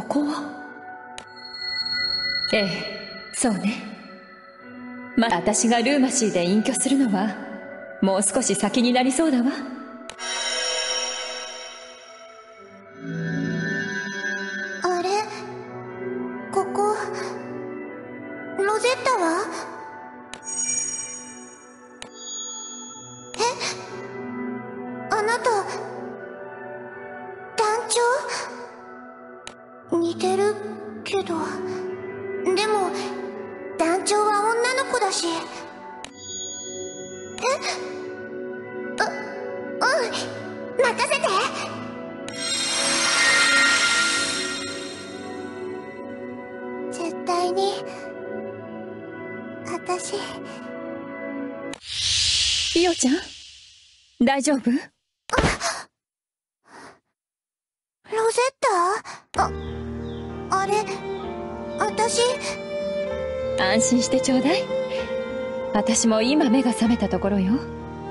ここは？ええそうね。まだ私がルーマシーで隠居するのはもう少し先になりそうだわ。あれ？ここ？ロゼッタは？え？あなたけど。でも団長は女の子だし。え？ううん。任せて。絶対に私。イオちゃん？大丈夫？ロゼッタ？ああれ私？安心してちょうだい。私も今目が覚めたところよ。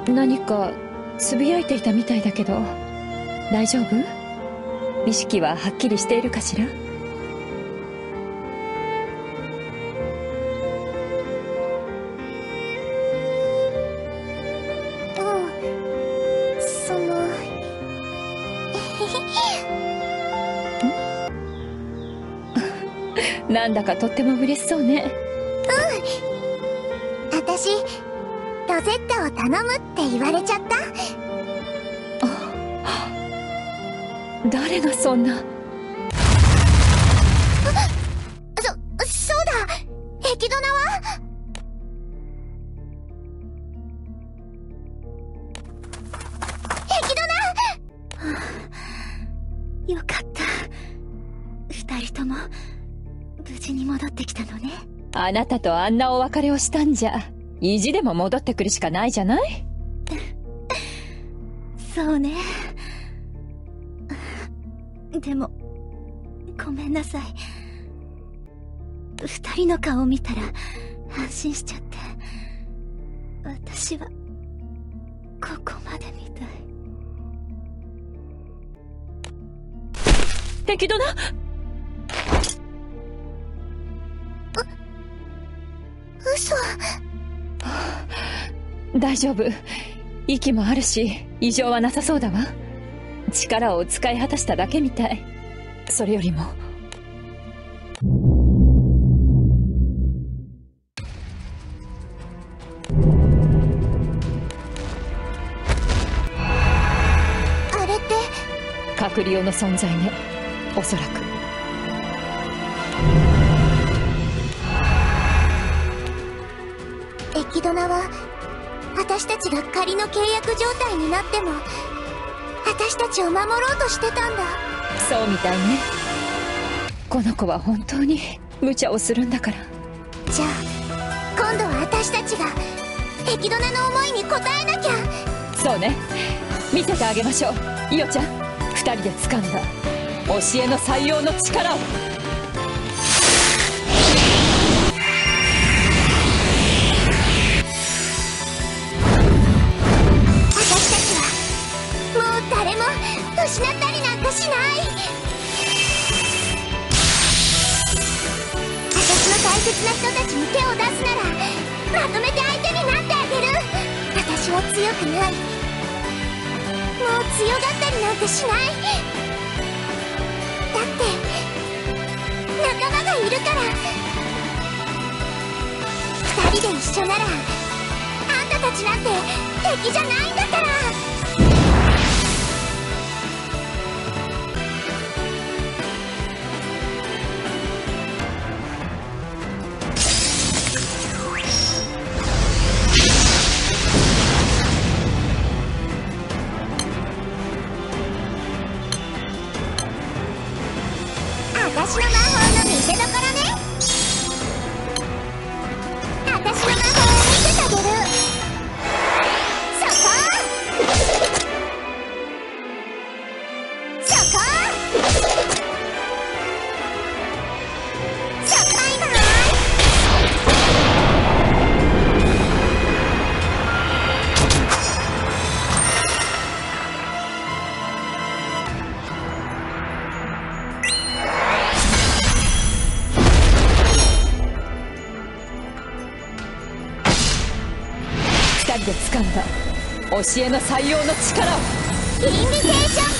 何かつぶやいていたみたいだけど大丈夫？意識ははっきりしているかしら？うん。その なんだかとっても嬉しそうね。私ロゼッタを頼むって言われちゃった。誰がそんな無事に戻ってきたのね。あなたとあんなお別れをしたんじゃ意地でも戻ってくるしかないじゃない？そうね。でもごめんなさい。二人の顔を見たら安心しちゃって。私はここまでみたい。敵だな？大丈夫。息もあるし異常はなさそうだわ。力を使い果たしただけみたい。それよりも。あれって。隔離用の存在ね。おそらくエキドナは私たちが仮の契約状態になっても私たちを守ろうとしてたんだ。そうみたいね。この子は本当に無茶をするんだから。じゃあ今度は私たちがエキドナの思いに応えなきゃ。そうね。見せてあげましょう。イオちゃん二人で掴んだ教えの採用の力をしない私の大切な人たちに手を出すならまとめて相手になってあげる私は強くない。もう強がったりなんてしない。だって仲間がいるから二人で一緒ならあんたたちなんて敵じゃないんだから。人で掴んだ。教えの採用の力を。インビテーション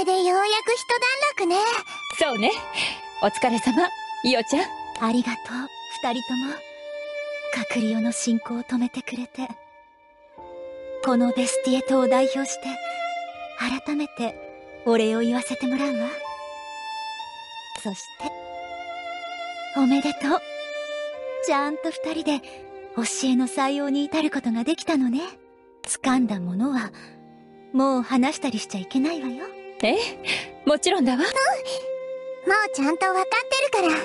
れでようやく一段落ね。そうね。お疲れ様。イオちゃん。ありがとう。二人とも。カクリオの進行を止めてくれて。このベスティエ島を代表して改めてお礼を言わせてもらうわ。そしておめでとう。ちゃんと二人で教えの採用に至ることができたのね。掴んだものはもう話したりしちゃいけないわよえ？えもちろんだわ。もうちゃんと分かってるから。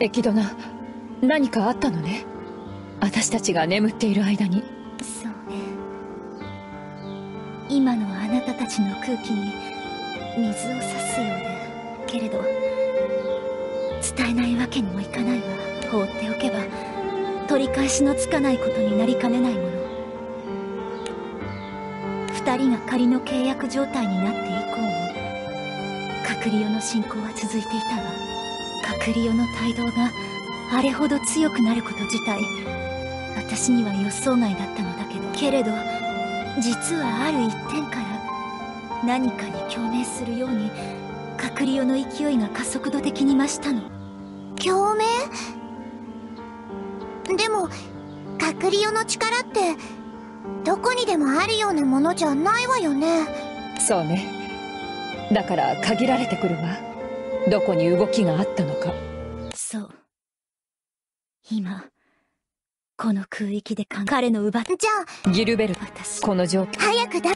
エキドナ何かあったのね？私たちが眠っている間に。そうね。今のあなたたちの空気に水を差すようでけれど伝えないわけにもいかないわ。放っておけば取り返しのつかないことになりかねないもの二人が仮の契約状態になって以降もカクリオの進行は続いていたわカクリオの帯同があれほど強くなること自体私には予想外だったのだけどけれど実はある一点から何かに共鳴するようにカクリオの勢いが加速度的に増したの。共鳴？でもカクリオの力ってどこにでもあるようなものじゃないわよね。そうね。だから限られてくるわ。どこに動きがあったのか。そう。今この空域でか彼の奪っじゃあギルベルト。私。この状況。早く脱